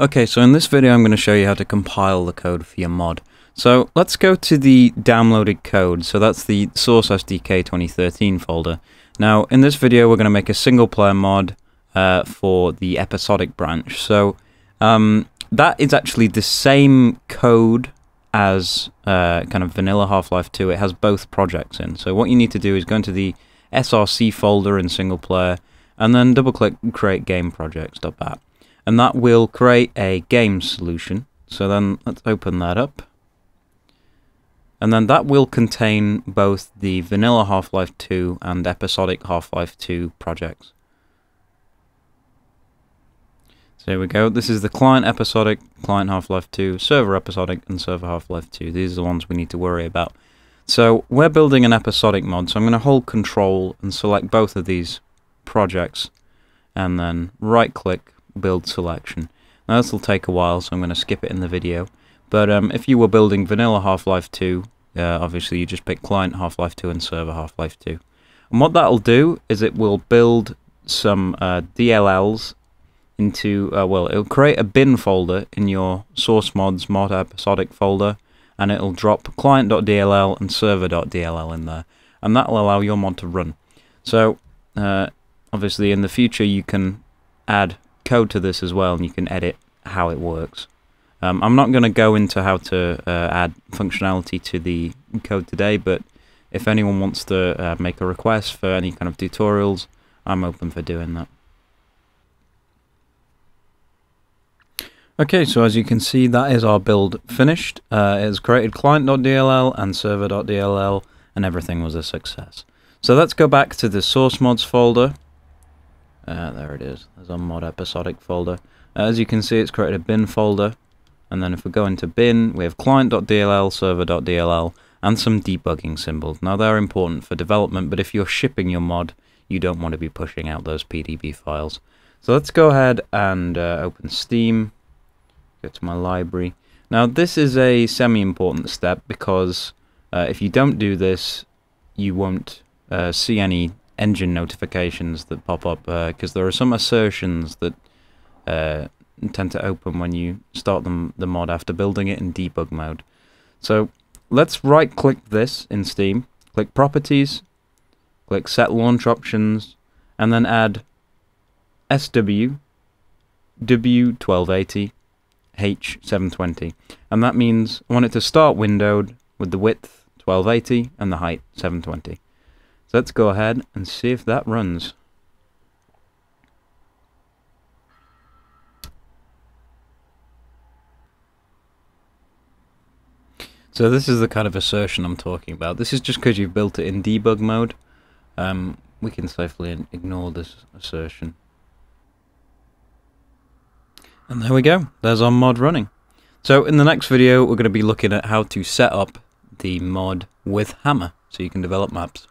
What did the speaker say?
Okay, so in this video I'm going to show you how to compile the code for your mod. So let's go to the downloaded code, so that's the Source SDK 2013 folder. Now in this video we're going to make a single player mod uh, for the episodic branch. So um, that is actually the same code as uh, kind of vanilla Half-Life 2. It has both projects in. So what you need to do is go into the src folder in single player and then double click create game projects.bat and that will create a game solution. So then let's open that up. And then that will contain both the vanilla Half-Life 2 and episodic Half-Life 2 projects. So here we go. This is the client episodic, client Half-Life 2, server episodic, and server Half-Life 2. These are the ones we need to worry about. So we're building an episodic mod, so I'm going to hold control and select both of these projects, and then right click build selection. Now this will take a while, so I'm going to skip it in the video. But um, if you were building vanilla Half-Life 2, uh, obviously you just pick client Half-Life 2 and server Half-Life 2. And what that'll do is it will build some uh, DLLs into, uh, well, it'll create a bin folder in your source mods mod episodic folder, and it'll drop client.dll and server.dll in there. And that'll allow your mod to run. So, uh, obviously in the future you can add code to this as well, and you can edit how it works. Um, I'm not going to go into how to uh, add functionality to the code today, but if anyone wants to uh, make a request for any kind of tutorials, I'm open for doing that. Okay, so as you can see, that is our build finished. Uh, it has created client.dll and server.dll, and everything was a success. So let's go back to the source mods folder, uh, there it is. There's our mod episodic folder. As you can see, it's created a bin folder. And then if we go into bin, we have client.dll, server.dll, and some debugging symbols. Now, they're important for development, but if you're shipping your mod, you don't want to be pushing out those PDB files. So let's go ahead and uh, open Steam, go to my library. Now, this is a semi-important step because uh, if you don't do this, you won't uh, see any engine notifications that pop up because uh, there are some assertions that uh, tend to open when you start the, the mod after building it in debug mode. So let's right click this in Steam, click properties, click set launch options, and then add SW W1280 H720. And that means I want it to start windowed with the width 1280 and the height 720 let's go ahead and see if that runs. So this is the kind of assertion I'm talking about. This is just because you've built it in debug mode. Um, we can safely ignore this assertion. And there we go. There's our mod running. So in the next video, we're going to be looking at how to set up the mod with Hammer so you can develop maps.